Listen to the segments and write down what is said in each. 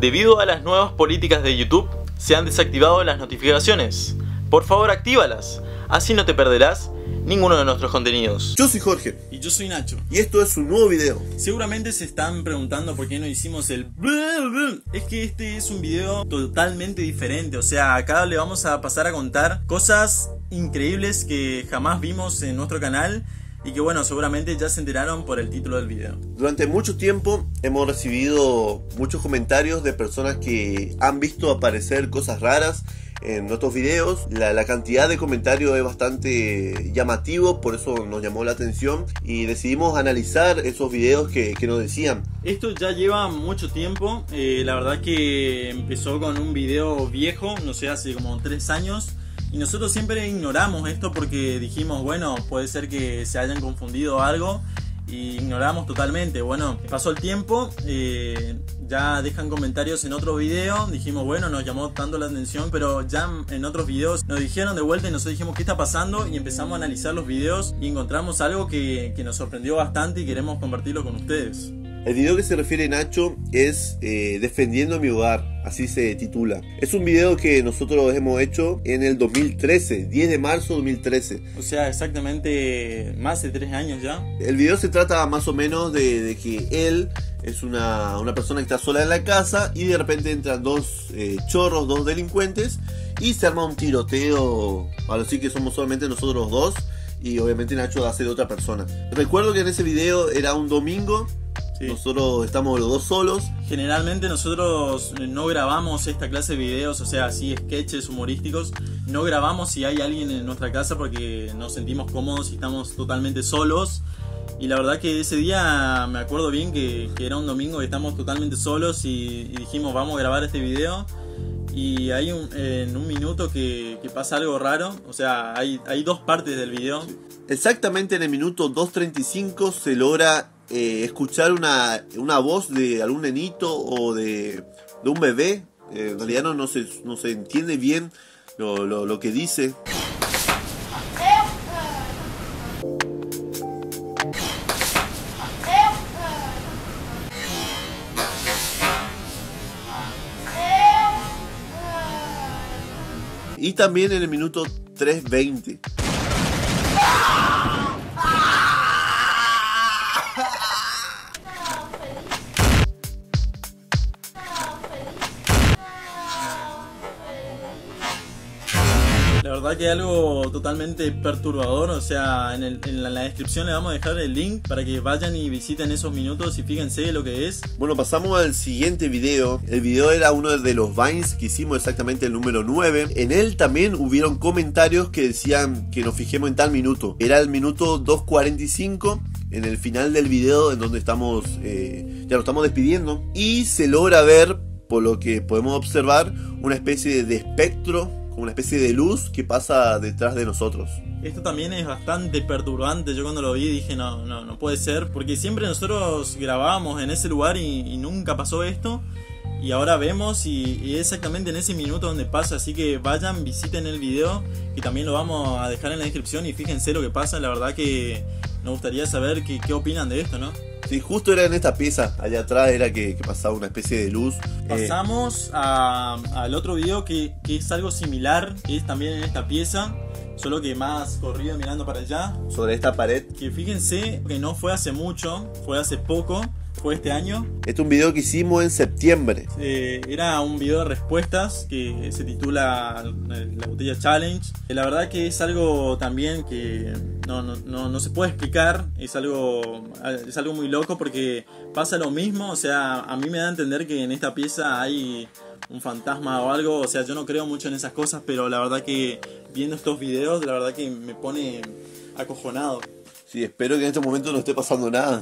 Debido a las nuevas políticas de YouTube, se han desactivado las notificaciones. Por favor, actívalas, así no te perderás ninguno de nuestros contenidos. Yo soy Jorge Y yo soy Nacho. y esto es un nuevo video. Seguramente se están preguntando por qué no hicimos el... Es que este es un video totalmente diferente. O sea, acá le vamos a pasar a contar cosas increíbles que jamás vimos en nuestro canal. Y que bueno, seguramente ya se enteraron por el título del video. Durante mucho tiempo hemos recibido muchos comentarios de personas que han visto aparecer cosas raras en nuestros videos. La, la cantidad de comentarios es bastante llamativo, por eso nos llamó la atención y decidimos analizar esos videos que, que nos decían. Esto ya lleva mucho tiempo. eh, la verdad que empezó con un video viejo, no sé, hace como tres años. Y nosotros siempre ignoramos esto porque dijimos, bueno, puede ser que se hayan confundido algo. Y ignoramos totalmente. Bueno, pasó el tiempo, eh, ya dejan comentarios en otro video. Dijimos, bueno, nos llamó tanto la atención, pero ya en otros videos nos dijeron de vuelta y nosotros dijimos, ¿qué está pasando? Y empezamos a analizar los videos y encontramos algo que, que nos sorprendió bastante y queremos compartirlo con ustedes. El video que se refiere Nacho es eh, Defendiendo mi hogar, así se titula. Es un video que nosotros hemos hecho en el 2013, 10 de marzo de 2013. O sea, exactamente más de tres años ya. El video se trata más o menos de, de que él es una, una persona que está sola en la casa y de repente entran dos eh, chorros, dos delincuentes y se arma un tiroteo. Ahora sí que somos solamente nosotros dos y obviamente Nacho hace de otra persona. Recuerdo que en ese video era un domingo, Sí. nosotros estamos los dos solos Generalmente nosotros no grabamos esta clase de videos, o sea, así sketches humorísticos. No grabamos si hay alguien en nuestra casa porque nos sentimos cómodos y estamos totalmente solos. Y la verdad que ese día me acuerdo bien que, que era un domingo y estamos totalmente solos y, y dijimos vamos a grabar este video. Y hay un, en un minuto que, que pasa algo raro, o sea, hay, hay dos partes del video. Exactamente en el minuto 2.35 se logra eh, escuchar una, una voz de algún nenito o de, de un bebé. Eh, en realidad no, se, no se entiende bien lo, lo- lo que dice. Y también en el minuto 3.20. verdad que algo totalmente perturbador, o sea, en, la descripción le vamos a dejar el link para que vayan y visiten esos minutos y fíjense lo que es. Bueno, pasamos al siguiente video. El video era uno de los Vines que hicimos exactamente el número 9. En él también hubieron comentarios que decían que nos fijemos en tal minuto. Era el minuto 2.45 en el final del video en donde estamos, eh, ya nos estamos despidiendo. Y se logra ver, por lo que podemos observar, una especie de espectro, como una especie de luz que pasa detrás de nosotros. Esto también es bastante perturbante, yo cuando lo vi dije no, no, no puede ser, porque siempre nosotros grabábamos en ese lugar y, y nunca pasó esto. Y ahora vemos y, y exactamente en ese minuto donde pasa, así que vayan, visiten el video, que también lo vamos a dejar en la descripción y fíjense lo que pasa, la verdad que nos gustaría saber qué opinan de esto, ¿no? Sí, justo era en esta pieza, allá atrás era que, que pasaba una especie de luz. Eh, Pasamos a- al otro video que, que es algo similar, que es también en esta pieza, solo que más corrido mirando para allá. sobre esta pared Que fíjense que no fue hace mucho, fue hace poco, fue este año. Este es un video que hicimos en septiembre. Eh, era un video de respuestas que se titula La botella challenge. Eh, La verdad que es algo también que no, no, no, no se puede explicar. Es algo, es algo muy loco porque pasa lo mismo. O sea, a mí me da a entender que en esta pieza hay un fantasma o algo. O sea, yo no creo mucho en esas cosas, pero la verdad que viendo estos videos, la verdad que me pone acojonado. Sí, espero que en este momento no esté pasando nada.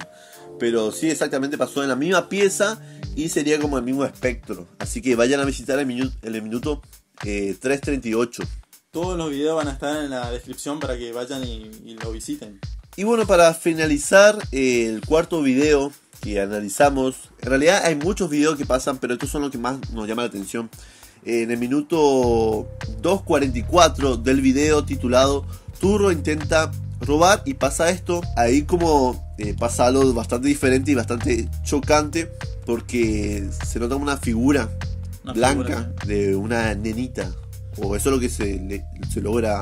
Pero sí, exactamente pasó en la misma pieza y sería como el mismo espectro. Así que vayan a visitar el, minu- el minuto eh, 3.38. Todos los videos van a estar en la descripción para que vayan y, y lo visiten. Y bueno, para finalizar eh, el cuarto video que analizamos, en realidad hay muchos videos que pasan, pero estos son los que más nos llama la atención. En el minuto 2.44 del video titulado Turro intenta robar y pasa esto, ahí como eh, pasa algo bastante diferente y bastante chocante. porque se nota una figura Una blanca figura. de una nenita. O eso es lo que se, le- se logra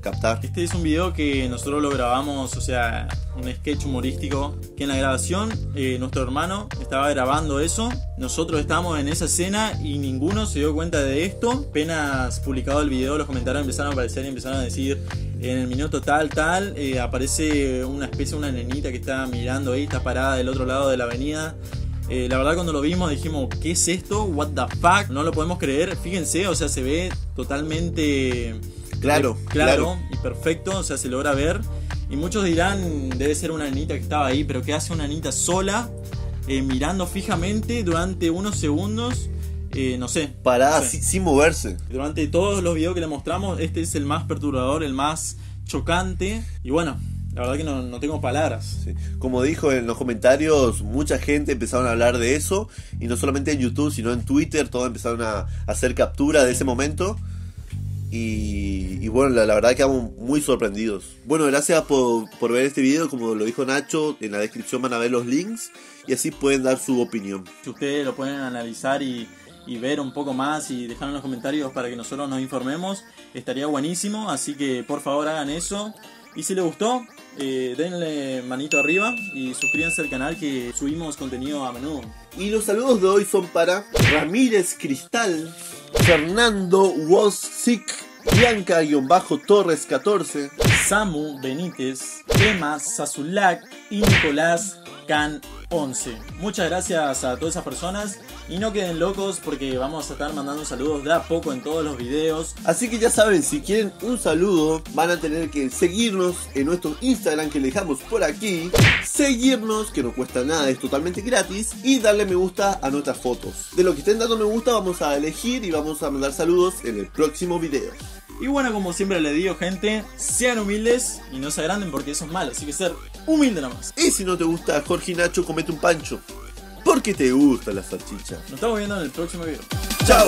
captar. Este es un video que nosotros lo grabamos, o sea, un sketch humorístico. Que en la grabación, eh, nuestro hermano estaba grabando eso. Nosotros estábamos en esa escena y ninguno se dio cuenta de esto. Apenas publicado el video, los comentarios empezaron a aparecer y empezaron a decir: en el minuto tal, tal, eh, aparece una especie, una nenita que está mirando ahí, está parada del otro lado de la avenida. Eh, la verdad cuando lo vimos dijimos, ¿qué es esto? What the fuck? No lo podemos creer. Fíjense, o sea, se ve totalmente Claro, eh, claro, y perfecto, o sea, se logra ver. Y muchos dirán, debe ser una nenita que estaba ahí, pero ¿qué hace una nenita sola, mirando fijamente durante unos segundos? Eh, no sé. Parada no sé. sin, moverse. Durante todos los videos que le mostramos, este es el más perturbador, el más chocante. Y bueno, la verdad que no, no tengo palabras. Sí. Como dijo en los comentarios, mucha gente empezaron a hablar de eso. Y no solamente en YouTube, sino en Twitter. Todos empezaron a hacer captura de ese momento. Y, y bueno, la, la verdad quedamos muy sorprendidos. Bueno, gracias por, por ver este video. Como lo dijo Nacho, en la descripción van a ver los links. Y así pueden dar su opinión. Si ustedes lo pueden analizar y, y ver un poco más y dejar en los comentarios para que nosotros nos informemos, estaría buenísimo. Así que por favor hagan eso. Y si les gustó, eh, denle manito arriba y suscríbanse al canal que subimos contenido a menudo. Y los saludos de hoy son para Ramírez Cristal, Fernando Wozzik, Bianca-Torres 14, Samu Benítez, Emma Sazulac y Nicolás Can 11. Muchas gracias a todas esas personas y no queden locos porque vamos a estar mandando saludos de a poco en todos los videos. Así que ya saben, si quieren un saludo, van a tener que seguirnos en nuestro Instagram que le dejamos por aquí, seguirnos, que no cuesta nada, es totalmente gratis, y darle me gusta a nuestras fotos. De lo que estén dando me gusta, vamos a elegir y vamos a mandar saludos en el próximo video. Y bueno, como siempre les digo, gente, sean humildes y no se agranden porque eso es malo. Así que ser humilde nomás. Y si no te gusta Jorge y Nacho, comete un pancho. Porque te gusta la salchicha. Nos estamos viendo en el próximo video. ¡Chao!